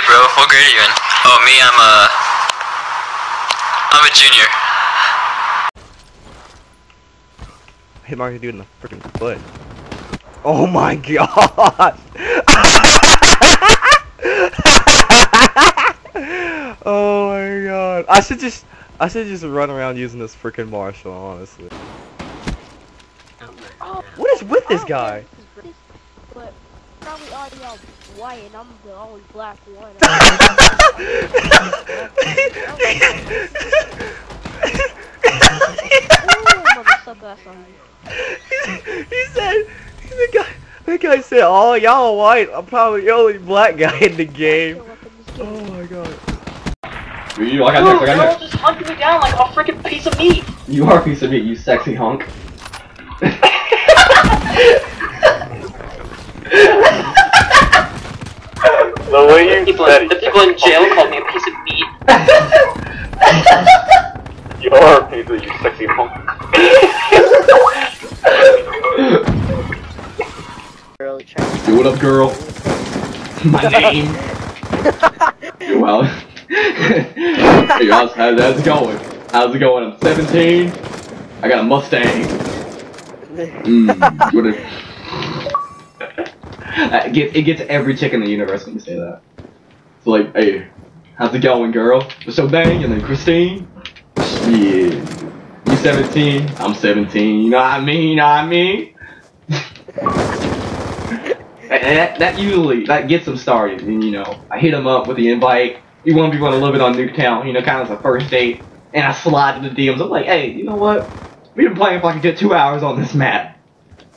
you, bro? What grade are you in? Oh, me, I'm a. I'm a junior. Hit Mario dude in the freaking foot. Oh my god! oh my god! I should just, I should just run around using this freaking Marshal, honestly. What is with this guy? But probably already all white and I'm the only black one. Ooh, mother suck ass on me. he said, the guy, the guy said, "Oh, y'all white. I'm probably the only black guy in the game." Kill up in this game. Oh my god. You, I got Dude, next, I you're got all next. just hunting me down like a freaking piece of meat. You are a piece of meat, you sexy hunk. The People, said the people in jail called me a piece of meat. you are a piece of you sexy punk. Really Do what up, girl? My name. Yo, well. hey, how's, how's, how's it going? How's it going? I'm 17. I got a Mustang. Mm, what a... Uh, it, gets, it gets every chick in the universe when you say that. It's like, hey, how's it going, girl? What's So bang, and then Christine. Yeah. You 17, I'm 17. You know what I mean? You know what I mean? And that, that usually that gets them started. And you know, I hit them up with the invite. You want to be going a little bit on Nuketown, you know, kind of as a first date. And I slide to the DMs. I'm like, hey, you know what? We've been playing for like a good two hours on this map.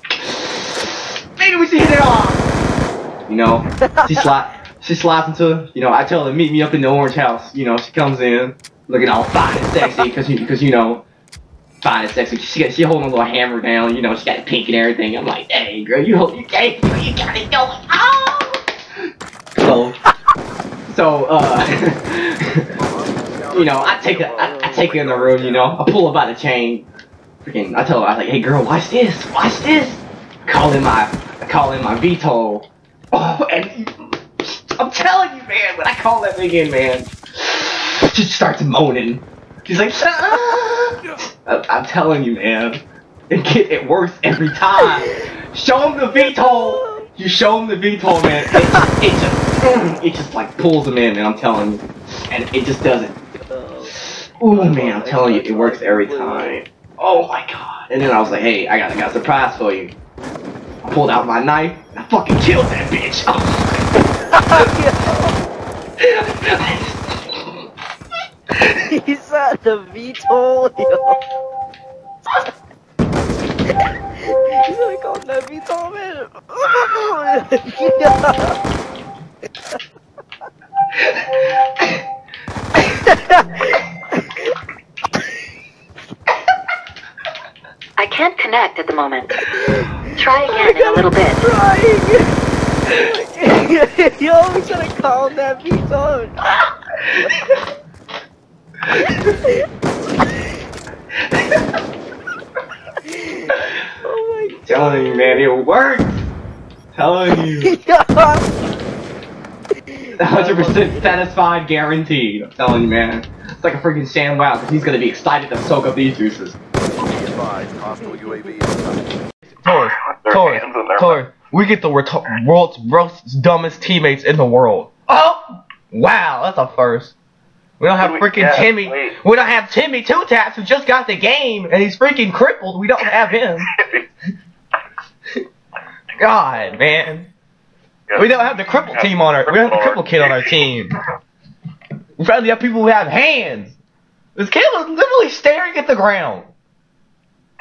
Maybe we should hit it off. You know, she slide, she slides into. You know, I tell her meet me up in the orange house. You know, she comes in looking all fine and sexy because you because you know fine and sexy. She got, she holding a little hammer down, you know, she got pink and everything. I'm like, hey girl, you hold you hey, you got it going. Oh! So so uh you know, I take her I, I take her in the room, you know, I pull her by the chain. Freaking I tell her I was like, hey girl, watch this, watch this. Call in my I call in my VTOL. Oh and I'm telling you man, when I call that thing in man, she starts moaning. She's like! Ah. I- I'm telling you, man. It, get, it works every time. Show him the VTOL. You show him the VTOL, man. It, just- it just, it just like pulls him in, man. I'm telling you, and it just doesn't. Oh man, I'm telling you, it works every time. Oh my god. And then I was like, hey, I got, I got a surprise for you. I pulled out my knife. And I fucking killed that bitch. Oh, He's at the VTOL, yo. He's like on the VTOL, man. I can't connect at the moment. Try again in a little bit. Trying. Yo, we should have called that VTOL. oh my telling you, man, it works. Telling you. god. 100% satisfied, guaranteed. I'm telling you, man. It's like a freaking ShamWow, because he's gonna be excited to soak up these juices. Tor, Their Tor, hands in their Tor, we get the world's most dumbest teammates in the world. Oh! Wow, that's a first. We don't have we- freaking yeah, Timmy. wait. We don't have Timmy Two Taps who just got the game and he's freaking crippled. We don't have him. God, man. We don't have the cripple team on our. We don't have the cripple kid on our team. We finally have people who have hands. This kid was literally staring at the ground,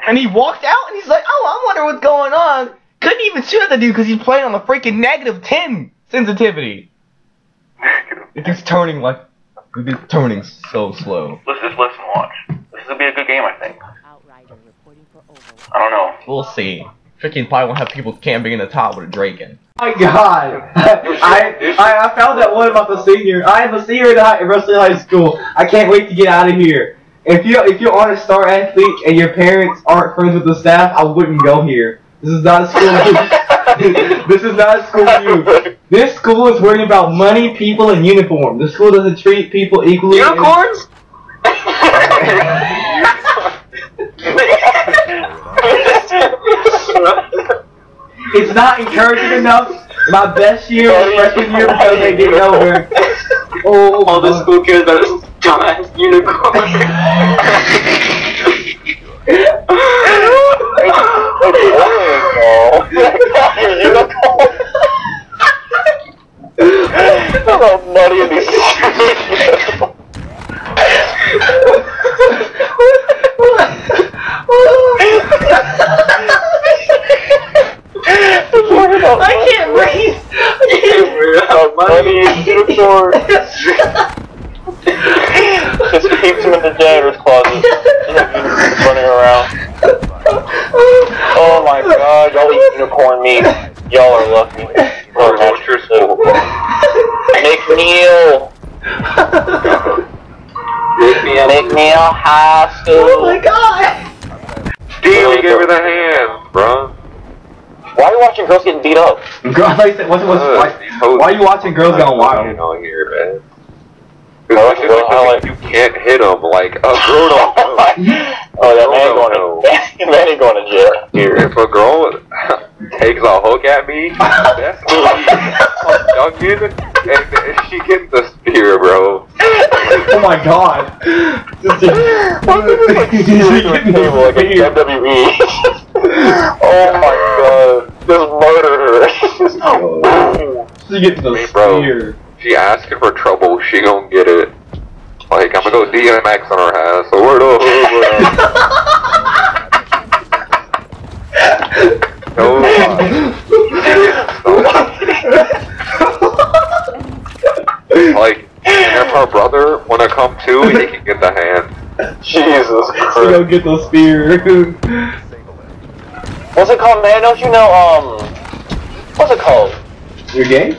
and he walked out and he's like, "Oh, I wonder what's going on." Couldn't even shoot at the dude because he's playing on the freaking negative ten sensitivity. It's turning like it's turning so slow. Let's just listen and watch. This will be a good game, I think. I don't know. We'll see. Freaking probably won't have people camping in the top with a Draken. my god! I, I I found that one about the senior. I am a senior in high, Russell High School. I can't wait to get out of here. If you if you aren't a star athlete and your parents aren't friends with the staff, I wouldn't go here. This is not a school. this is not a school you. This school is worrying about money, people, and uniform. This school doesn't treat people equally. Unicorns? It's not encouraging enough. My best year was freshman year because they didn't know her. Oh, All this fuck. school cares about is dumbass unicorn. How muddy in these streets. I can't breathe. How muddy in. Just keeps him in the janitor's closet. They have unicorns running around. Oh my god, y'all eat unicorn meat. Y'all are lucky. Or What's your school? McNeil. McNeil High School. Oh my god. Damn, you gave her the hand, bro. Why are you watching girls getting beat up? Girl, I thought you said, what's, what's, Ugh, why, these why are you watching girls going You wild? know here, man. I like- It's just I like like- you can't hit them like a girl don't know. Oh, that No, man no, going no. to man ain't going to jail. Here, if a girl takes a hook at me, that's gonna be Duncan, and, and she gets the spear, bro. Oh my god. Just, Table like a WWE. oh my god. Just murder her. She gets the Hey, bro. spear. She asking for trouble, she gonna get it. Like, I'm gonna go DMX on her ass, so word up, word up. No, uh, like, if her brother wanna come too, he can get the hand. Jesus Christ. She gonna get the spear. What's it called, man? Don't you know, um, what's it called? You're gay?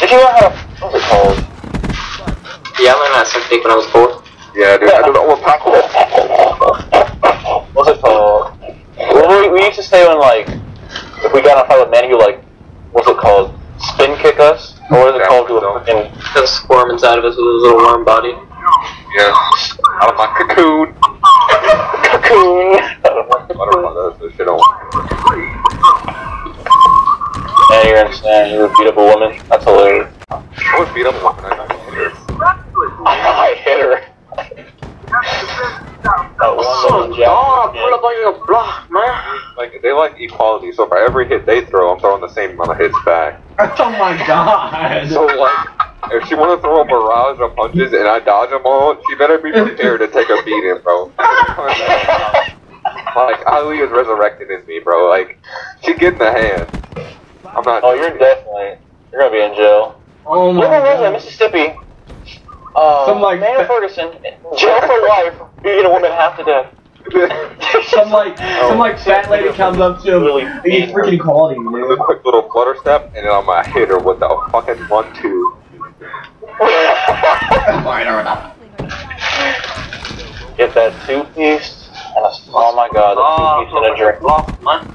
Did you learn how to, what's it called? yeah, I learned that technique when I was four. Yeah, dude, I don't know what What's it called? Well, we, we used to say when, like, if we got in a fight with men, he would, like, what's it called? Spin kick us? Or what is it called? He would fucking Got a squirm inside of us with his little worm body. Yeah, out of my cocoon. cocoon. Butterfly, that's the shit on. Yeah, you're insane. You would beat up a woman. That's hilarious. I would beat up a woman, I know you hit her. I hit her. That was so God, pull up on your block, man. Like, they like equality, so for every hit they throw, I'm throwing the same amount of hits back. Oh my god. So, like, if she want to throw a barrage of punches and I dodge them all, she better be prepared to take a beating, bro. like, Ali is resurrected in me, bro. Like, she getting the hand. I'm not. Oh, you're definitely. You're gonna be in jail. Oh my Where was that, god. Mississippi? Uh, Some, like, Mayor fa- Ferguson, jail for life, beating a woman half to death. Some like some like fat lady comes up to him. Really He's freaking quality, Do a quick little flutter step, and then I'm gonna hit her with the fucking one two. Get that two piece and a, oh my god, the two piece and a drink. block, man.